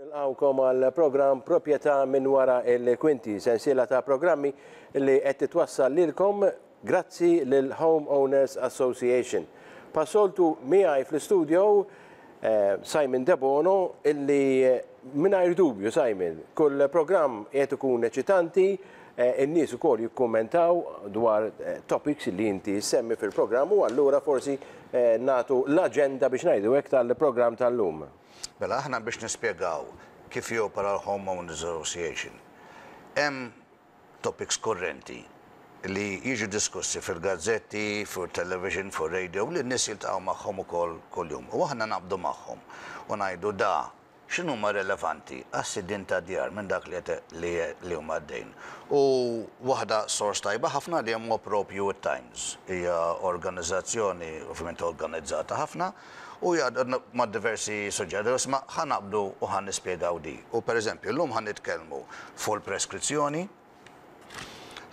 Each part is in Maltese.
Nilqgħukom għall-programm Proprjetà minn wara l-kwinti, sensiela ta' programmi li qed titwassal lilkom grazzi lill-Home Owners Association. Bħas-soltu miegħi fl-istudjo Simon Debono illi mingħajr dubju Simon, kull programm qiegħed ikun eċitanti, in-nies ukoll jikkummentaw dwar topics li inti ssemmi fil-programm u allura forsi nagħtu l-aġenda biex ngħidu hekk tal-programm tal-lum. Mela aħna biex nispjegaw kif jopera l-Home Owners Association, hemm topics kurrenti li jiġu diskussi fil-gazzetti, fuq it-television, fuq ir-radio, li n-nies jiltaqgħu magħhom ukoll kuljum. U aħna naqbdu magħhom u ngħidu da x'inhuma relevanti għas-sidien tad-djar minn dak li qed li huma għaddejn. U waħda sors tajba ħafna li hemm huwa propju t-Times. Hija organizzazzjoni ovvjament organizzata ħafna U jgħaddad ma' diversi suġġetti. Allura isma' ħa naqbdu u ħa nispjegaw di. U per eżempju, llum ħa nitkellmu fuq il-preskrizzjoni,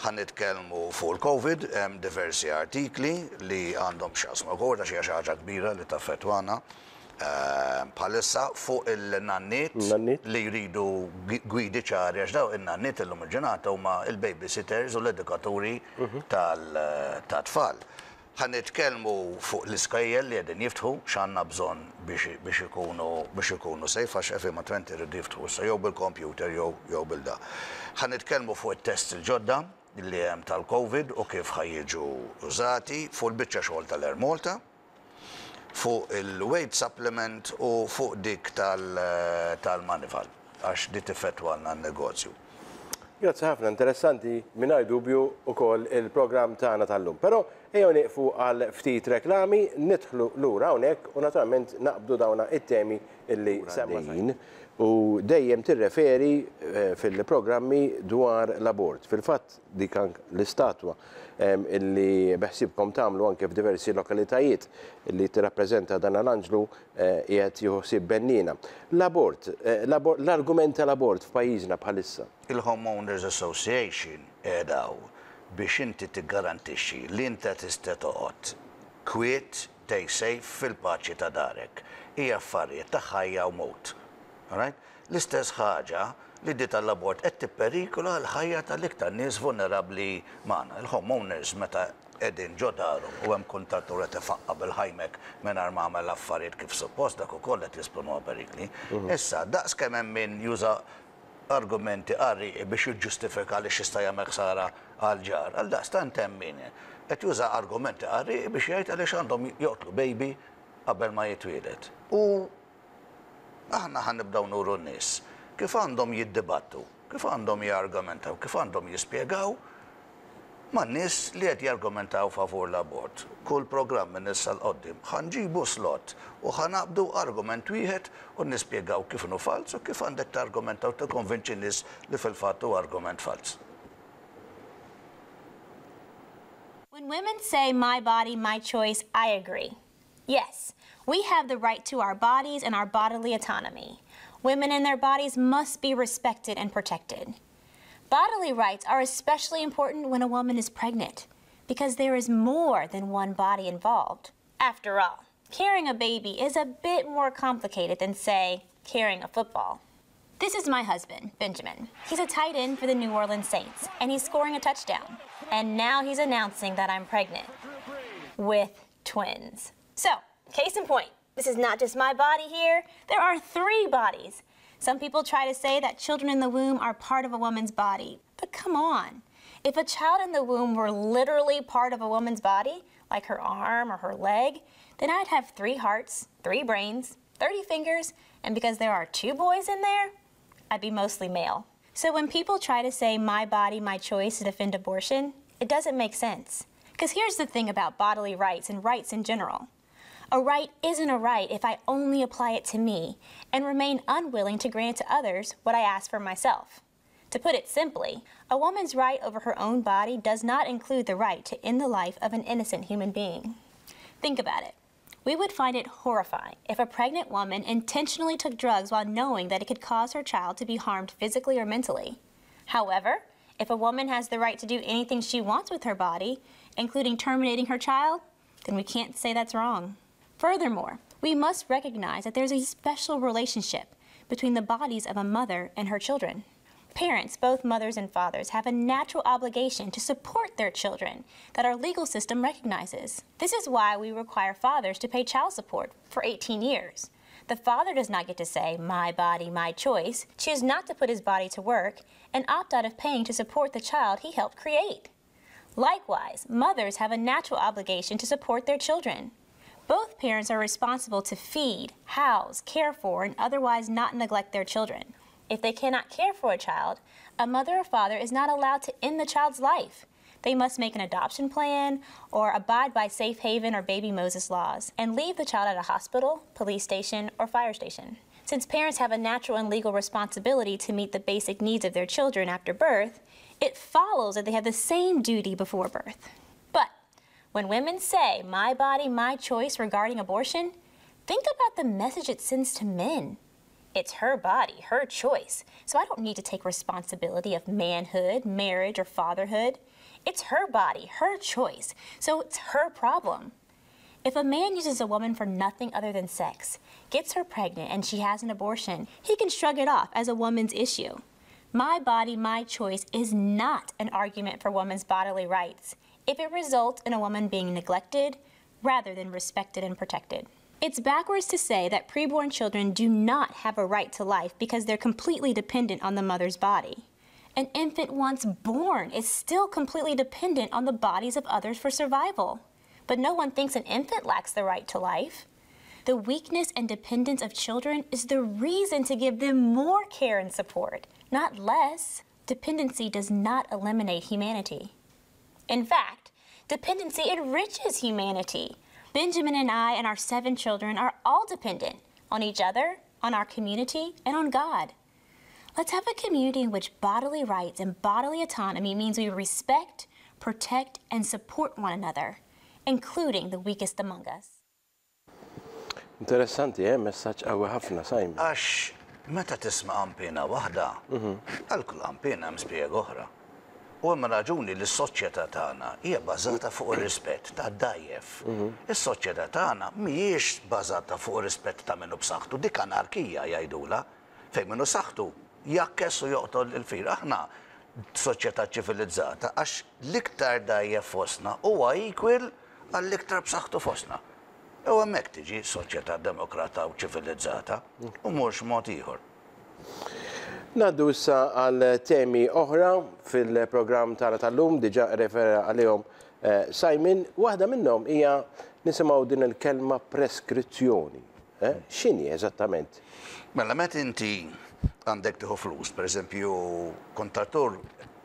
ħa nitkellmu fuq il-Covid, hemm diversi artikli li għandhom x'jaqsmu mal-Covid għax hija xi ħaġa kbira li taffettwana bħalissa, fuq in-nanniet li jridu gwidi ċari għax dawn in-nanniet illum il-ġurnata huma l-babysitters u l-edukaturi tat-tfal. Ħa nitkellmu fuq l-iskejjel li qegħdin jiftħu, x'għandna bżonn biex ikunu biex ikunu safe għax Efi ma' Twente jridu jiftħu issa jew bil-kompjuter jew jew bil-da. Ħa nitkellmu fuq it-tests il-ġodda li hemm tal-Covid u kif ħa jiġu użati, fuq il-biċċa xogħol tal-Air Malta, fuq il-weight supplement u fuq dik tal-manival għax di tiffettwalna n-negozju. Grazzi ħafna, interessanti mingħajr dubju wkoll il-programm tagħna tal-lum. Però ejjew nieqfu għal ftit reklami, nidħlu lura hawnhekk u naturalment naqbdu dawna it-temi illi semmejin u dejjem tirreferi eh, fil-programmi dwar l-abort. Fil-fatt dik l-istatwa illi beħsibkom tagħmlu anke f'diversi lokalitajiet li tirrappreżenta dan l-anġlu qiegħed jieħu ħsieb benniena. L-abort, l-argument tal-abort f'pajjiżna bħalissa. Il-Home Owners Association qiegħda hawn biex inti tiggarantixxi li inta tista' toqgħod kwiet, tgħix safe fil-paċi ta' darek. Hija affarjiet ta' ħajja u mewt. Alright? L-istess ħaġa li di tal-abort qed tipperikola l-ħajja tal-iktar nies vulnerabbli magħna. Il-Home Owners meta qegħdin ġo darhom u hemm kuntatt u qed ifaqqa' bil-ħajmek mingħajr ma għamel l-affarijiet kif suppost, dak ukoll qed jesponu għal perikli. Issa, daqs kemm hemm min juża argumenti qarrieqi biex jiġġustifika għaliex jista' jagħmel ħsara għall-ġar, għaldaqstant hemm min qed juża argumenti qarrieqi biex jgħid għaliex għandhom joqtlu baby qabel ma jitwieled. U Aħna ħa nibdew nuru n-nies kif għandhom jiddibattu, kif għandhom jargumentaw, kif għandhom jispjegaw man-nies li qed jargumentaw favur l-abort. Kull programm minn issa 'l quddiem ħa nġibu slot u ħa naqbdu argument wieħed u nispjegaw kif inhu falz u kif għandek targumenta u tikkonvinċi n-nies li fil-fatt huwa argument falz. When women say my body, my choice, I agree. Yes, we have the right to our bodies and our bodily autonomy. Women and their bodies must be respected and protected. Bodily rights are especially important when a woman is pregnant because there is more than one body involved. After all, carrying a baby is a bit more complicated than, say, carrying a football. This is my husband, Benjamin. He's a tight end for the New Orleans Saints, and he's scoring a touchdown. And now he's announcing that I'm pregnant with twins. So, case in point, this is not just my body here. There are three bodies. Some people try to say that children in the womb are part of a woman's body. But come on. If a child in the womb were literally part of a woman's body, like her arm or her leg, then I'd have three hearts, three brains, 30 fingers, and because there are two boys in there, I'd be mostly male. So when people try to say my body, my choice to defend abortion, it doesn't make sense. Because here's the thing about bodily rights and rights in general. A right isn't a right if I only apply it to me and remain unwilling to grant to others what I ask for myself. To put it simply, a woman's right over her own body does not include the right to end the life of an innocent human being. Think about it. We would find it horrifying if a pregnant woman intentionally took drugs while knowing that it could cause her child to be harmed physically or mentally. However, if a woman has the right to do anything she wants with her body, including terminating her child, then we can't say that's wrong. Furthermore, we must recognize that there's a special relationship between the bodies of a mother and her children. Parents, both mothers and fathers, have a natural obligation to support their children that our legal system recognizes. This is why we require fathers to pay child support for 18 years. The father does not get to say, my body, my choice, choose not to put his body to work, and opt out of paying to support the child he helped create. Likewise, mothers have a natural obligation to support their children. Both parents are responsible to feed, house, care for, and otherwise not neglect their children. If they cannot care for a child, a mother or father is not allowed to end the child's life. They must make an adoption plan or abide by safe haven or baby Moses laws and leave the child at a hospital, police station, or fire station. Since parents have a natural and legal responsibility to meet the basic needs of their children after birth, it follows that they have the same duty before birth. When women say, my body, my choice regarding abortion, think about the message it sends to men. It's her body, her choice, so I don't need to take responsibility of manhood, marriage, or fatherhood. It's her body, her choice, so it's her problem. If a man uses a woman for nothing other than sex, gets her pregnant, and she has an abortion, he can shrug it off as a woman's issue. My body, my choice is not an argument for women's bodily rights if it results in a woman being neglected rather than respected and protected. It's backwards to say that preborn children do not have a right to life because they're completely dependent on the mother's body. An infant once born is still completely dependent on the bodies of others for survival. But no one thinks an infant lacks the right to life. The weakness and dependence of children is the reason to give them more care and support, not less. Dependency does not eliminate humanity. In fact, dependency enriches humanity. Benjamin and I and our seven children are all dependent on each other, on our community, and on God. Let's have a community in which bodily rights and bodily autonomy means we respect, protect and support one another, including the weakest among us. Interessanti eh, messaġġ qawwi ħafna, Simon. Għax meta tisma' qanpiena waħda, għal kull qanpiena hemm spjega oħra. U hemm raġuni li s-soċjetà tagħna hija bbażata fuq ir-rispett tad-dgħajjef. Is-soċjetà tagħna mhijiex bbażata fuq ir-rispett ta' min hu b'saħħtu, dik anarkija jgħidulha. fejn minnu saħħtu jgħakkes u joqtol lill-fqir. Aħna soċjetà ċivilizzata għax l-iktar dgħajjef fostna huwa equal għall-iktar b'saħħtu fostna. U hemmhekk tiġi soċjetà demokrata u ċivilizzata u mhux mod ieħor. Ngħaddu issa għal temi oħra fil-programm tagħna tal-lum diġà refera għalihom eh, Simon. Waħda minnhom hija nisimgħu din il-kelma preskrizzjoni. X'inhi eżattament? Mela, meta inti għandek tieħu flus, pereżempju kuntratur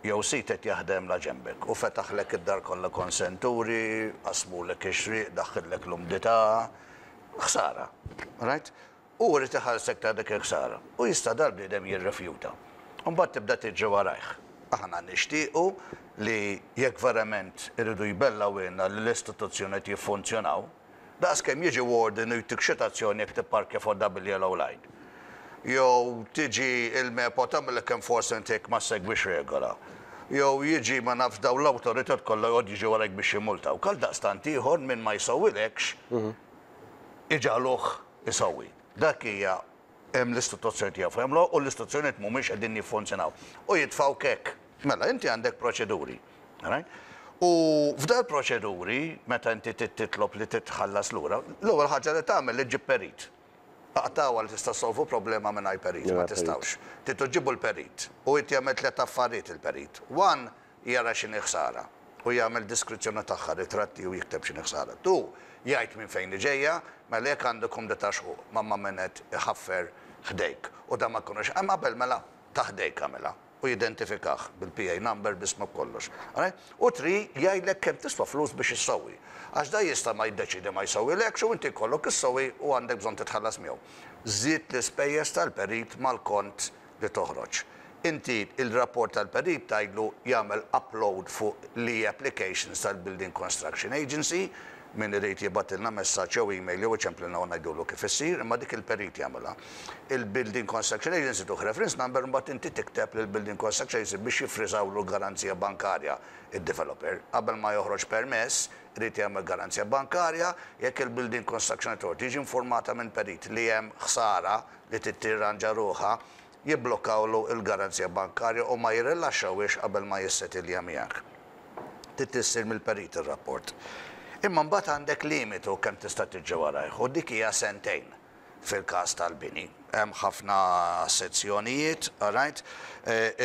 jew sid qed jaħdem la ġenbek u fetaħlek id-dar kollha konsenturi, qasmulek ix-xrieq, daħħillek l-umdità, ħsara. Rajt? Hu jrid iħallsek ta' dik il-ħsara u jista' dal-bniedem jirrifjuta. U mbagħad tibda tiġri warajh. Aħna nixtiequ li jekk verament iridu jbellgħu ilna li l-istituzzjonijiet jiffunzjonaw, daqs kemm jiġi warden u jtik ċitazzjoni jekk tipparkja fuq double yellow line. Jew tiġi il-MEPA u tagħmillek enforcement jekk ma ssegwix regola. Jew jiġi ma nafx dawn l-awtoritat kollha joqgħod jiġi warajk biex jimultawk. Għaldaqstant ieħor min ma jsewwilekx iġagħluh isewwi. Dak hija hemm l-istituzzjonijiet jafu jagħmluha u l-istituzzjonijiet mhumiex qegħdin jiffunzjonaw u jitfgħuk hekk. Mela inti għandek proċeduri. U f'dal-proċeduri, meta inti trid titlob li titħallas lura, l-ewwel ħaġa li tagħmel hi ġġib perit. Aqtgħuha li tista' ssolvu problema mingħajr perit, ma tistgħux. Trid iġġibu l-perit. U jrid jagħmel tliet affarijiet il-perit. One, jara x'inhi ħsara. Hu jagħmel diskrizzjoni tagħha, ritratti u jikteb x'inhi ħsara. Two, jgħid minn fejn hi ġejja. Mela jekk għandek umda ta' xquq, mamma minn qed iħaffer ħdejk, u dan ma jkunux hemm qabel, mela ta' ħdejk għamilha. u jidentifikah bil-PA number b'ismu b'kollox. U three jgħidlek kemm tiswa flus biex issewwi. Għax da jista' ma jiddeċiedi ma jsewwilekx u inti jkollok issewwi u għandek bżonn titħallas miegħu. Żid l-ispejjeż tal-perit mal-kont li toħroġ. Inti il-rapport tal-perit tgħidlu jagħmel upload fuq l-e-applications tal-Building Construction Agency Min irid jibgħatilna messaġġ jew email jew iċemplilna u ngħidulu kif issir, imma dik il-perit jagħmilha. Il-Building Construction Agency tugħ reference number imbagħad inti tikteb lill-Building Construction Agency biex jiffriżawlu l-garanzija bankarja id-developer. Qabel ma joħroġ permess, irid jagħmel garanzija bankarja, jekk il-Building Construction Authority tiġi infurmata minn perit li hemm ħsara li trid tirranġa ruħha, jibblokkawlu l-garanzija bankarja u ma jirrilaxxawhiex qabel ma jissetilja miegħek. Trid li ssir mill-perit ir-rapport. Imma mbagħad għandek limitu kemm tista' tiġi warajh u dik hija sentejn fil-każ tal-bini. Hemm ħafna sezzjonijiet, qrajt,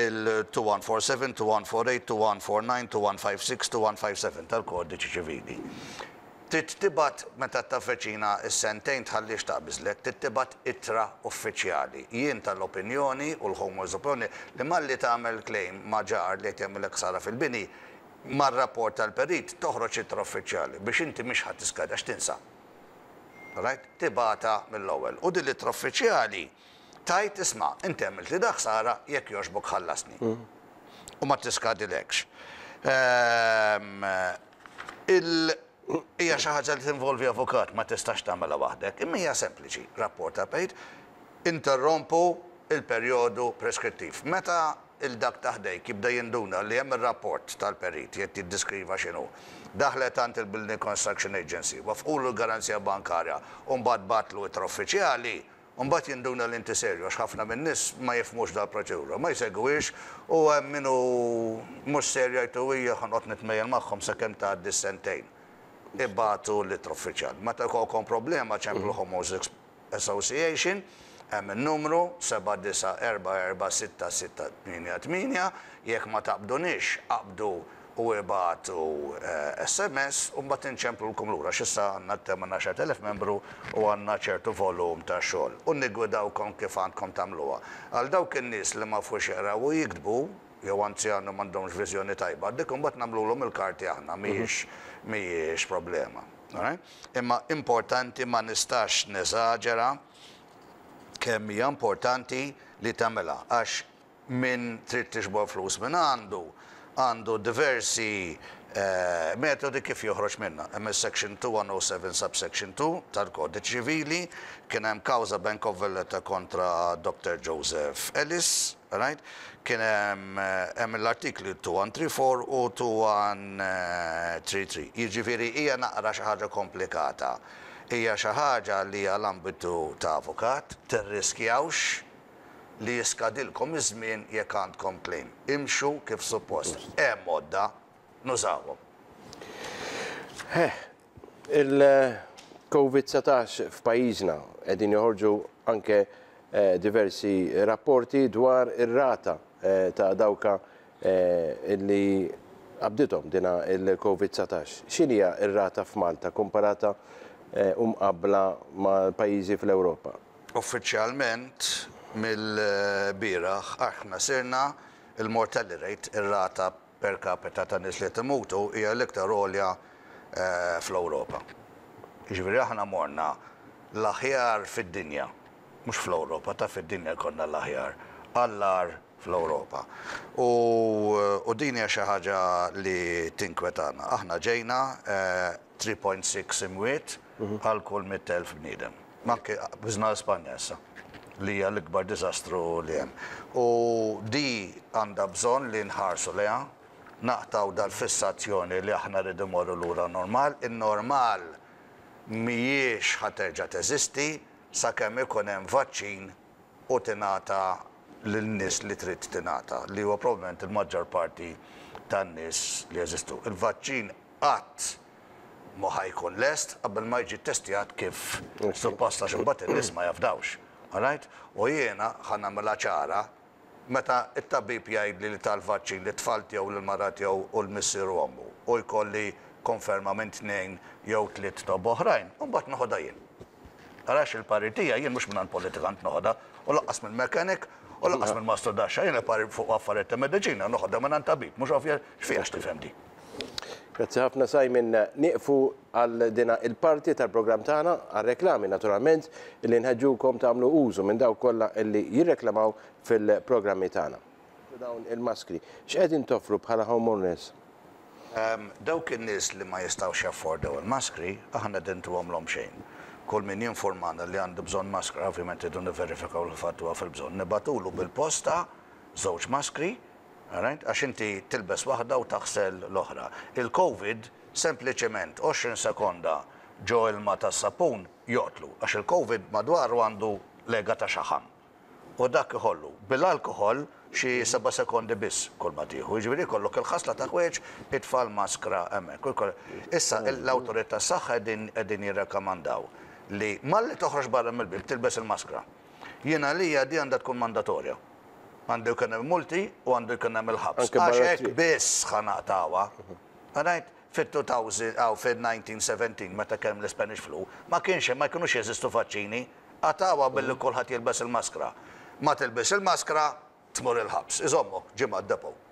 il-2147, 2148, 2156, 2157 tal-Kodiċi Ċivili. Trid tibgħat, meta tavveċina s-sentejn tħalliex taqbiżlek, trid tibgħat ittra uffiċjali. Jien tal-opinjoni, u l-homeowners opinjoni, li malli tagħmel claim ma' ġar li qed jagħmillek ħsara fil-bini, mar-rapport tal-perit toħroġ ittra uffiċjali biex inti mhix ħa tiskadi għax tinsa. Rajt? Tibgħatha mill-ewwel. U din l-ittra uffiċjali tgħid isma', inti għamiltli da' ħsara, jekk jogħġbok ħallasni. U ma tiskadilekx. Il hija xi ħaġa li tinvolvi avukat, ma tistax tagħmilha waħdek, imma hija sempliċi, rapporta paid, Interrompu l-perjodu preskrittiv. Meta il dak ta' ħdejk jibda jinduna li hemm ir-rapport tal-perit li qed jiddiskriva x'inhu, daħlet għand il-Building Construction Agency, waffqulu l-garanzija bankarja u mbagħad bagħatlu ittra uffiċjali, u mbagħad jinduna li inti serju għax ħafna min-nies ma jifhmux dal-proċedura, ma jsegwihiex u hemm min hu mhux serju jgħidlu ejja ħa noqgħod nitmejjel magħhom sakemm tgħaddi s-sentejn. Ibagħtu l-ittra uffiċjali. Meta jkollkom problema ċemplu Homosex Association, hemm in-numru 7944668, jekk ma taqbduniex aqbdu u ibagħtu SMS u mbagħad inċemplulkom lura għax issa għandna aktar minn 10,000 membru u għandna ċertu volum ta' xogħol u niggwidawkom kif għandkom tagħmluha. Għal dawk in-nies li ma jafux jaqraw u jiktbu jew anzjani u m'għandhomx viżjoni tajba, dik imbagħad nagħmlulhom il-karti aħna mhijiex mhijiex problema. Imma importanti ma nistax neżaġera kemm hija importanti li tagħmilha għax Min trid tiġbor flus minn għandu, għandu diversi metodi kif joħroġ minnha. Hemm is-Section 2107 Subsection 2 tal-Kodiċi Ċivili, kien hemm kawża Bank of Valletta kontra Doctor Joseph Ellis, right? Kien hemm, hemm l-artikli 2134 u 2133. Jiġifieri hija naqra xi ħaġa komplikata. Hija xi ħaġa li hija l-ambitu ta' avukat. Tirriskjawx. li jiskadilkom iż-żmien jekk għandkom claim. Imxu kif suppost. Hemm għodda, nużawhom. Heh, il-Covid satax f'pajjiżna qegħdin joħorġu anke diversi rapporti dwar ir-rata ta' dawka li qabdithom dina il-Covid satax. X'inhija r-rata f'Malta komparata u mqabbla mal-pajjiżi fl-Ewropa? Uffiċjalment mill-bieraħ aħna sirna l-mortality rate, ir-rata per capita ta' nies li qed imutu hija l-iktar għolja fl-Ewropa. Jiġifieri aħna morna l-aħjar fid-dinja, mhux fl-Ewropa, ta' fid-dinja konna l-aħjar, għall-agħar fl-Ewropa. U din hija xi ħaġa li tinkwetana. Aħna ġejna. 3.6 imwiet għal kull 100,000 bniedem. Anke biżna l-Spanja issa, li hija l-ikbar diżastru li hemm. U di għandha bżonn li nħarsu lejha, naqtgħu dal-fissazzjoni li aħna rridu mmorru lura normal. In-normal mhijiex ħa terġa' teżisti sakemm ikun hemm vaċċin u tingħata lin-nies li trid tingħata, li huwa probabbilment il-maġġor parti tan-nies li jeżistu. Il-vaċċin qatt ma ħa jkun lest qabel ma jiġi ttestjat kif suppost għax imbagħad in-nies ma jafdawx. Alright? U jiena ħa nagħmilha ċara, meta t-tabib jgħidli li ta l-vaċċin lit-tfal tiegħu, lill-mara tiegħu u l-missier u ommu, u jkolli konferma minn tnejn jew tliet tobba oħrajn, imbagħad noħodha jien. Għalax il-parir tiegħi jien mhux mingħand politikant noħodha, u lanqas minn mechanic, u lanqas minn mastru daxxa, jiena l-parir fuq affarijiet ta' mediċina noħodha mingħand tabib, mhux ovvja? X'fiha x'tifhem di? Grazzi ħafna Simon. Nieqfu għal dina il-parti tal-programm tagħna għar-reklami naturalment li nħeġġukom tagħmlu użu minn dawk kollha li jirreklamaw fil-programmi tagħna. Dawn il-maskri, x'qegħdin toffru bħala homeowners? Dawk in-nies li ma jistgħux jaffordaw il-maskri, aħna qegħdin ntuhomlhom xejn. Kull min jinfurmana li għandu bżonn maskra, ovvjament irridu nivverifikaw li fil-fatt huwa fil-bżonn, nibagħtulu bil-posta żewġ maskri Alright? Għax inti tilbes waħda u taħsel l-oħra. Il-Covid sempliċement 20 sekonda ġo ilma tas-sapun joqtlu għax il-Covid madwaru għandu lega ta' xaħam u dak iħollu. Bil-alkoħol xi seba' sekondi biss kull ma tieħu. Jiġifieri jkollok il-ħasla ta' ħwejġ, itfa' l-maskra hemmhekk u jkollok. Issa l-awtorità tas-saħħa qegħdin jirrekamandaw li malli toħroġ barra mill-bieb tilbes il-maskra. Jien għalija di għandha tkun mandatorja. Għandu jkun hemm multi u għandu jkun hemm il-ħabs. Għax hekk biss ħa naqtgħuha. Rajt? Fit-2000 aw fin-1917 meta kien hemm l-Ispanish Flu, ma kienx hemm, ma jkunux jeżistu vaċċini. Qatgħuha billi kulħadd jilbes il-maskra. Ma tilbisx il-maskra, Tmur il-ħabs. Iżommok ġimgħa d-depot.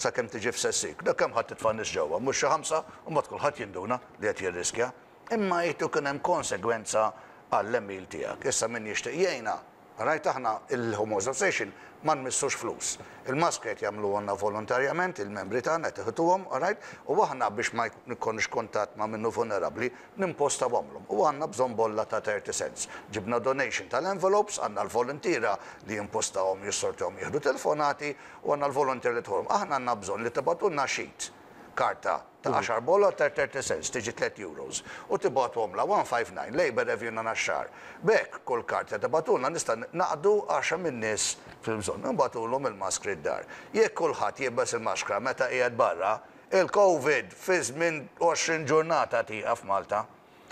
Sakemm tiġi f'sessik. Dak kemm ħadd titfa' nies ġewwa. Mhux xi ħamsa, u mbagħad kulħadd jinduna li qed jirriskja. Imma jrid ikun hemm konsegwenza għall-għemil tiegħek. Issa min jixtieq jgħinha? Rajt aħna il-Home Association ma nmissux flus. Il-mask qed jagħmluhonna volontarjament, il-membri tagħna qed iħituhom, rajt, u aħna biex ma jkollniex kuntatt ma' min hu vulnerabbli, Minn post ta' għomrhom u għandna bżonn bolla ta' thirty cents. Ġibna donation tal-envelopes, għandna l-voluntiera li jimpostahom, jissortjahom, jieħdu telefonati u għandna l-voluntier li jidħolhom. Aħna għandna bżonn li tibagħtulna sheet, karta, ta' għaxar bolla ta' thirty cents, tiġi tliet euros, u tibagħtuhomla one five nine, Labour Avenue Naxxar. B'hekk, kull karta tibagħtulna nista' naqdu għaxra min-nies fil-bżonn u nbagħtulhom il-maskri d-dar. Jekk kulħadd jilbes il-maskra meta qiegħed barra, Il-Covid fi żmien 20 ġurnata tieqaf Malta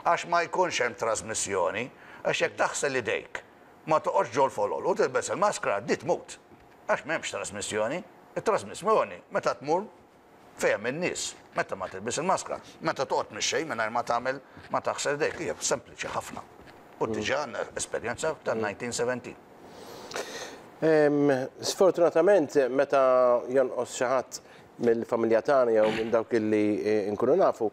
għax ma jkunx hemm trasmissjoni għax jekk taħsel idejk, ma toqgħodx ġol-folol u tilbes il-maskra di tmut għax m'hemmx trasmissjoni. It-trasmissjoni meta tmur fehem in-nies meta ma tilbis il-maskra. Meta toqgħod mix-xejn mingħajr ma tagħmel ma taħsel idejk hija sempliċi ħafna u diġa għandna esperjenza tan-1917. Sfortunatament meta jonqos xi ħadd mill-familja tagħna jew minn dawk li nkunu nafu,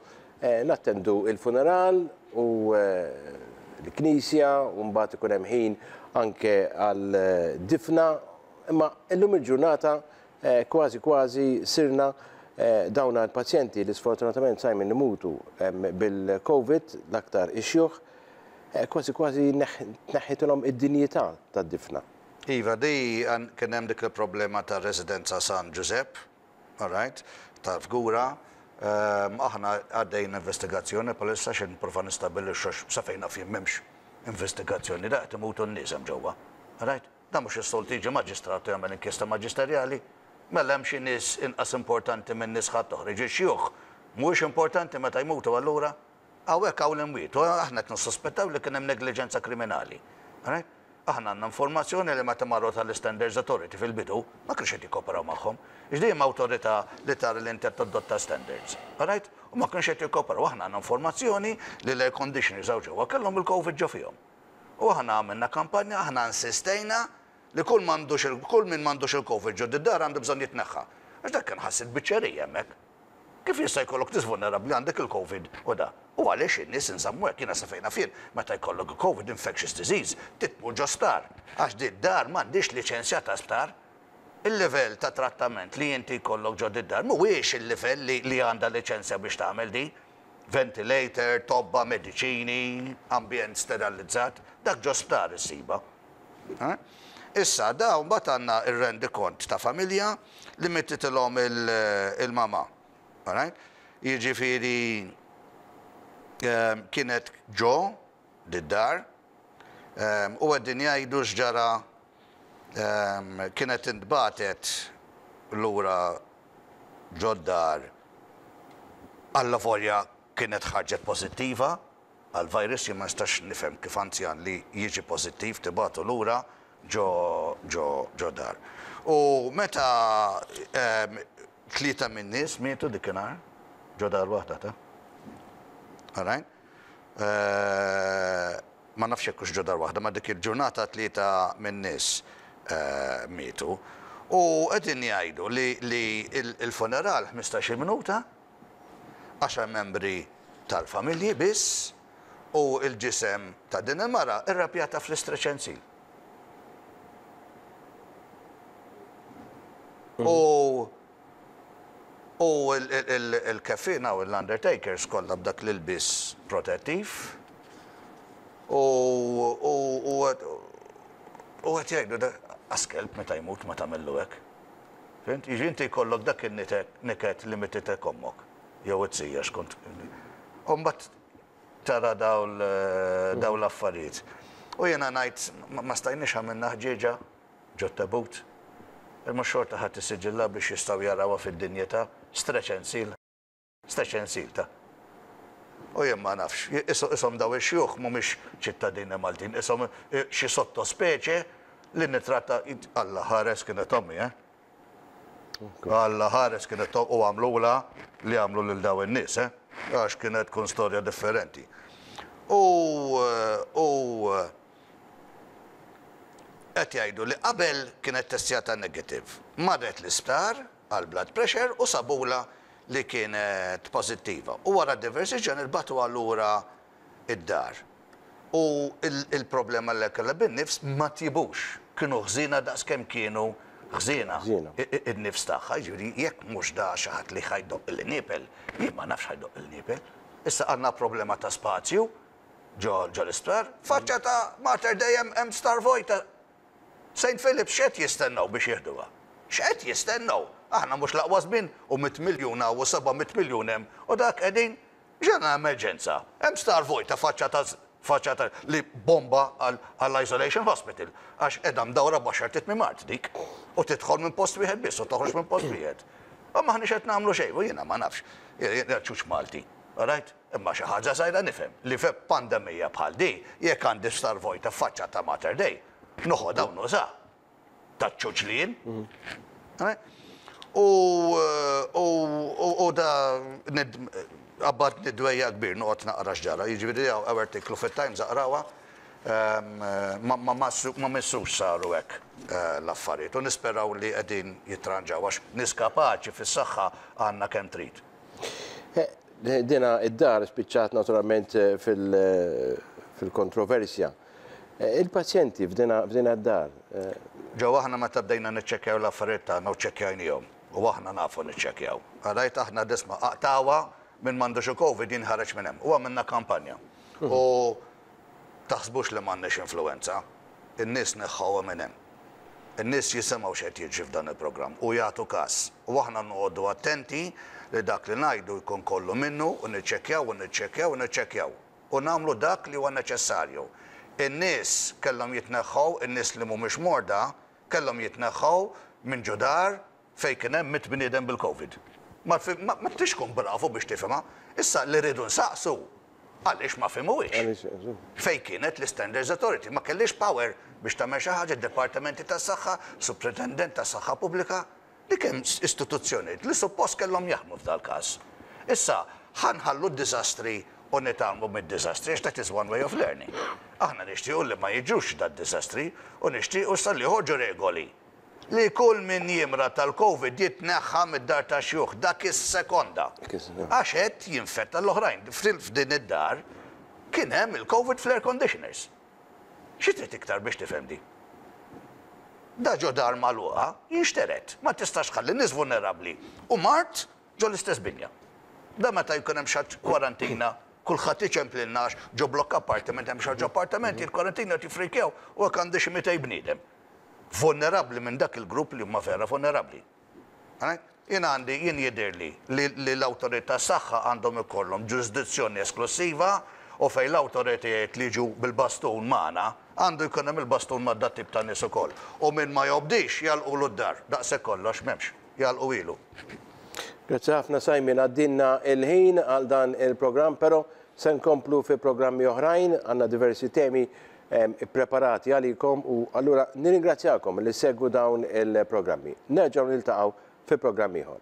nattendu l-funeral u l-knisja u mbagħad ikun hemm ħin anke għal difna, imma illum il-ġurnata kważi kważi sirna dawna l-pazjenti li sfortunatament Simon imutu bil-Covid, l-aktar ix-xjuħ, kważi kważi tneħħitilhom id-dinjità tad-difna. Iva, di kien hemm dik il-problema tar-Residenza San Ġużepp, all right, tal-Fgura. Aħna għaddejjin investigazzjoni bħalissa xi nipprova nistabbilixxu għax sa fejn naf jien m'hemmx investigazzjoni, da qed imutu n-nies hemm ġewwa, all right. Da mhux is-solt jiġi maġistrat u jagħmel inkjesta maġisterjali. Mela hemm xi nies inqas importanti minn nies ħadd oħra, jiġifieri x-xjuħ mhuwiex importanti meta jmutu allura? Hawnhekk hawn l-imwiet u aħna qed nissuspettaw li kien hemm negliġenza kriminali. Alright? Aħna għandna informazzjoni li meta marru tal-Istandards Authority fil-bidu, ma kinux qed jikkooperaw magħhom. Għax din hija awtorità li tara li inti qed tadotta standards. Alright? U ma kinux qed jikkooperaw. Aħna għandna informazzjoni li l-air conditioners hawn ġewwa kellhom il-Covid ġo fihom. U aħna għamilna kampanja, aħna insistejna li kull m'għandux kull min m'għandux il-Covid ġo d-dar għandu bżonn jitneħħa. Għax dak kien ħass il-biċċerija hemmhekk. Kif jista' jkollok nies vulnerabbli għandek il-Covid u da? U għaliex in-nies inżammu hekk? Jiena sa fejn naf jien, meta jkollok Covid infectious disease, trid tmur ġo sptar, għax din d-dar m'għandhiex liċenzja ta' sptar. Il-livell ta' trattament li inti jkollok ġo did-dar mhuwiex il-livell li li għandha liċenzja biex tagħmel din. Ventilator, tobba, mediċini, ambjent steralizzat, dak ġo sptar issibha. Issa, da, u mbagħad għandna r-rendikont ta' familja li mittitilhom il-mama. All right? Jiġifieri kienet ġo d-dar u qegħdin jgħidu x'ġara kienet intbagħtet lura ġo d-dar allavolja kienet ħarġet pożittiva. Għall-virus jien ma nistax nifhem kif anzjan li jiġi pożittiv tibagħtu lura ġo dar. U meta tlieta min-nies mietu dik inhar ġo dar waħda ta' oħrajn, ma nafx jekk hux ġo dar waħda, ma dik il-ġurnata tlieta min-nies mietu. U qegħdin jgħidu li l-funeral ħmistax-il minuta. għaxar membri tal-familji biss u l-ġisem ta' din il-mara rrapjata fl-istreċensin. U u l-keffiena u l-undertakers kollha b'dak l-ilbies protettiv u u u qed jgħidu, askelb meta jmut ma tagħmillu hekk. Fimt? Jiġri inti jkollok dak in-niket li mititek ommok jew it-sija xkont. U mbagħad tara daw l-affarijiet. U jiena ngħid ma stajniex għamilna ħġieġa ġot-tebut. Imma xorta ħadd isiġilha biex jistgħu jarawha fid-dinjità, streċensil. Sta xensielta. U jien ma nafx. Qishom dawn ix-xjuħ mhumiex ċittadini Maltin, qishom xi sottospeċe li nittratta, Alla ħares kienet ommi, eh! Alla ħares kienet ommi u għamlulha li għamlu lil dawn in-nies, eh! Għax kienet tkun storja differenti. U u qed jgħidu li qabel kienet testjata negative. Marret l-isptar. għall-blood pressure u sabulha li kienet pożittiva u wara diversi ġranet bagħtuha lura d-dar u l-problema li kellha bin-nifs ma tjibux, kienu ħżiena daqs kemm kienu ħżiena n-nifs tagħha, jiġifieri jekk mhux da xi ħadd li ħa jdoqq l-inipel, jien ma nafx ħa jdoqq l-inipel. Issa għandna problema ta' spazju ġo l-isptar. Faċċa ta' mater dejjem hemm sptar vojta. Saint Philip's x'qed jistennew biex jieħduha? X'qed jistennew? Aħna mhux l-aqwa żmien u mitt miljun hawn u seba' mitt miljun hemm u dak qegħdin Ġena emerġenza. Hemm star vojta faċċa ta' faċċa ta' li bomba għall-isolation hospital għax qiegħda mdawra b'għaxar titmiem art dik u tidħol minn post wieħed biss u toħroġ minn post wieħed. U m'aħniex qed nagħmlu xejn u jiena ma nafx. Jiena ċuċ Malti. All right? Imma xi ħaġa żgħira nifhem li f' pandemija bħal di, jekk għandi star vojta f'faċċa ta' Mater Dei, noħodha u nuża. Taċ-ċuċ li jien. U da qabbad nid-dwejjaq kbir noqgħod naqra x'ġara. Jiġifieri hawn artiklu fit-Times aqrawha, ma' missux saru hekk l-affarijiet u nisperaw li qegħdin jittranġaw għax nies kapaċi fis-saħħa għandna kemm trid. Dina id-dar spiċċat naturalment fil-kontroversja. Il-pazjenti f'dina d-dar. Joe, aħna meta bdejna niċċekkjaw l-affarijiet tagħna u ċċekkjajnihom, u aħna nafu niċċekkjaw. Rajt aħna disma, aqtgħuha, min m'għandux il-Covid jinħareġ minn hemm. U għamilna kampanja. U Taħsbux li m'għandniex influwenza. In-nies neħħaw Eminem. In-nies jisimgħu x'qed jiġri f'dan il-programm u jagħtu kas. U aħna noqogħdu attenti li dak li ngħidu jkun kollu minnu u niċċekkjaw u niċċekkjaw u niċċekkjaw. U nagħmlu dak li huwa neċessarju. In-nies kellhom jitneħħaw, in-nies li mhumiex morda kellhom jitneħħaw minn Ġudar Fejn kien hemm mitt bniedem bil-Covid. Ma fhi, ma, ma tridx tkun bravu biex tifhimha. Issa, li rridu nsaqsu hu, għaliex ma fhimuhiex? Għaliex, eżatt. Fejn kienet l-Istandards Authority? Ma kellhiex power biex tagħmel xi ħaġa, d-Departamenti tas-Saħħa, Supretendent tas-Saħħa Pubblika? Li kemm istituzzjonijiet li suppost kellhom jaħdmu f'dal-każ. Issa, ħa nħallu d-diżastri u nitgħallmu mid-diżastri, għax that is one way of learning. Aħna nixtiequ li ma jiġux dad-diżastri u nixtiequ issa li joħorġu regoli. Li kull min jimrad tal-Covid jitneħħa mid-dar tax-xjuħ dak is-sekonda. Għax qed jinfetta l-oħrajn. F'din id-dar kien hemm il-Covid fl-air conditioners. Xi trid iktar biex tifhem di? Da ġo dar magħluqa jinxtered. Ma tistax tħalli nies vulnerabbli u mard ġo l-istess binja. Da meta jkun hemm xi kwarantina kulħadd iċemp lil għax ġo blokk appartiment hemm xi ħaġa appartament il-kwarantina jqgħod jiffrikjaw u hekk għandi xi mitej bniedem. vulnerabbli minn dak il-grupp li huma vera vulnerabbli. Alright? Jien għandi, jien jidhirli li li l-awtorit tas-saħħa għandhom ikollhom ġurisdizzjoni esklussiva u fejn l-awtorit jgħid li jiġu bil-bastun magħna, għandu jkun hemm il-bastun ma' dat-tip ta' nies ukoll. U min ma jobdix, jagħlqulu d-dar. Daqshekk kollox, m'hemmx. Jagħlqu ilu. Grazzi ħafna Simon, għaddielna l-ħin għal dan il-programm, però se nkomplu fi programmi oħrajn, għandna diversi temi ippreparati għalikom u allura nirringrazzjakom li ssegwu dawn il-programmi. Nerġgħu niltaqgħu fi programm ieħor.